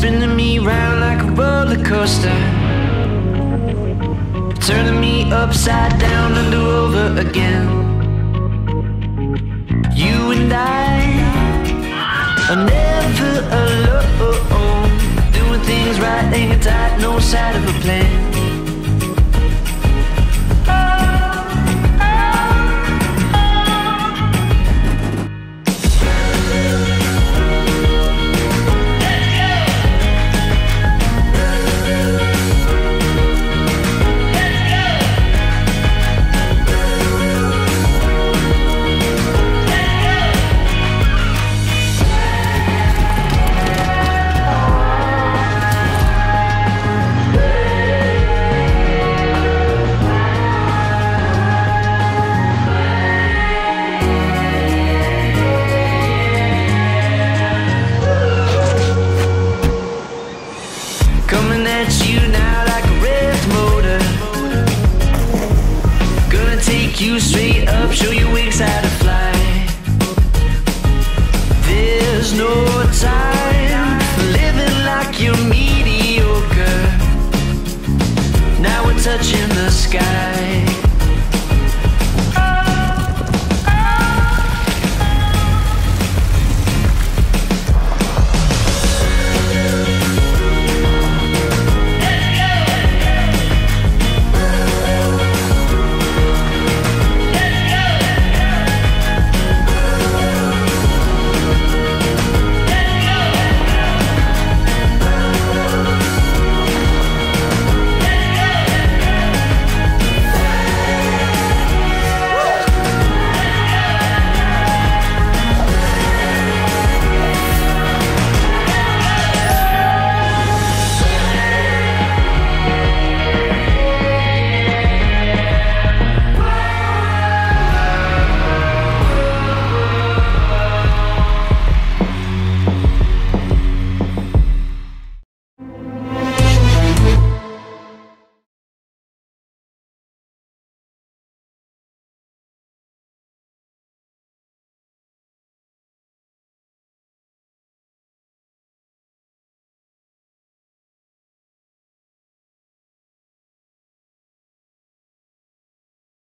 spinning me round like a roller coaster. Turning me upside down and do over again. You and I are never alone. Doing things right, hanging tight, no side of a plan. You now like a red motor. Gonna take you straight up, show you wings how to fly. There's no time